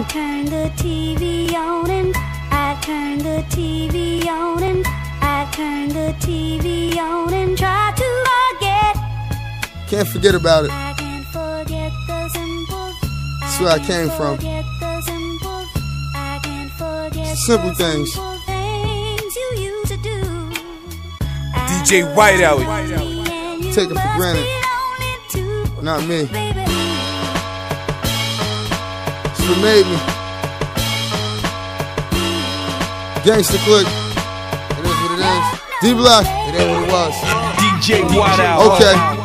I turn the TV on and I turn the TV on and I turn the TV on and try to forget. Can't forget about it. I can't forget the simple. That's where I came from. Simple. I Simple things. simple things you used to do. DJ Whiteowl. Take it for granted. Not me. It's made me. Gangsta click. It is what it is. D Block. It ain't what it was. DJ Whiteowl. Okay.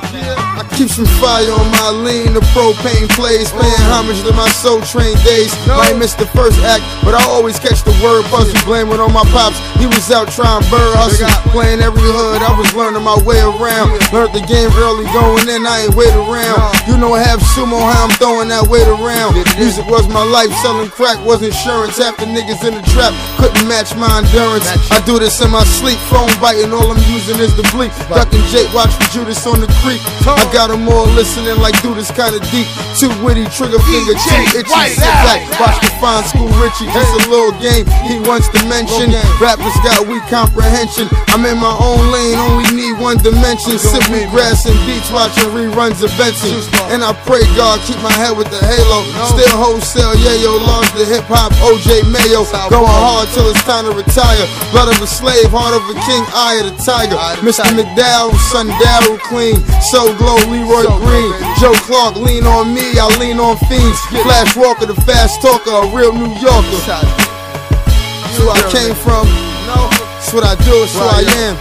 I keep some fire on my lean, the propane plays, paying homage to my soul train days. Might miss the first act, but I always catch the word buzz. You blame it on my pops. He was out trying bird hustle, playing every hood. I was learning my way around. Learned the game early, going in. I ain't wait around. You know, have sumo how I'm throwing that weight around. Music was my life, selling crack was insurance. Half the niggas in the trap couldn't match my endurance. I do this in my sleep, phone biting. All I'm using is the bleep. Ducking Jake, watch for Judas on the creek. I got them all listening like, dude, it's kinda deep. Too witty, trigger finger, too itchy. Sit back, watch the fine school Richie. Just a little game he wants to mention. Rappers got weak comprehension. I'm in my own lane, only need one dimension. Sip with grass and beats, watching reruns of Benson. And I pray God keep my head with the halo. Still wholesale, yeah, yo, launched the hip hop OJ Mayo. Going hard till it's time to retire. Blood of a slave, heart of a king, eye of the tiger. Mr. McDowell, son Darryl Clean. Soul Glo, Leroy Green. Joe Clark, lean on me, I lean on fiends. Flash Walker, the fast talker, a real New Yorker. That's where I came from. That's what I do, it's who I am.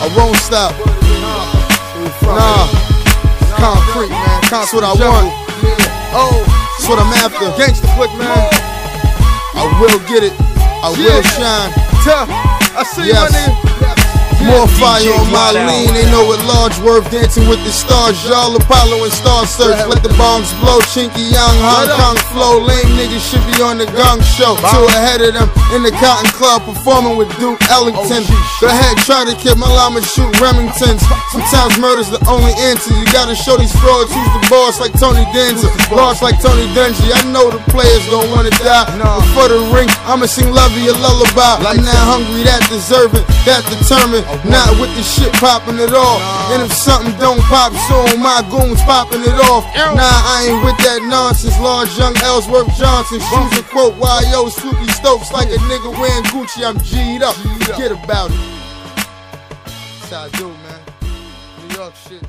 I won't stop. Nah, concrete, man. That's what I want. Oh, that's what I'm after. Gangsta flick, man. I will get it. I will shine. I see you, my nigga. More fire on my lean. They know what large worth dancing with the stars. Y'all Apollo and Star Search. Let the bombs blow. Chinky Young, Hong Kong flow. Lame niggas should be on the gong show. Two ahead of them in the Cotton Club performing with Duke Ellington. Go ahead, try to kill my llama, shoot Remingtons. Sometimes murder's the only answer. You gotta show these frauds who's the boss like Tony Danza. Boss like Tony Dungy. I know the players don't wanna die. But for the ring, I'ma sing Lovey a lullaby. I'm not hungry, that deserving, that determined. Not with the shit popping it off. And if something don't pop soon, my goons popping it off. Nah, I ain't with that nonsense. Large young Ellsworth Johnson. Shoes a quote, why yo, Swoopy Stokes like a nigga wearing Gucci. I'm G'd up. Forget about it. That's how I do, man. New York shit.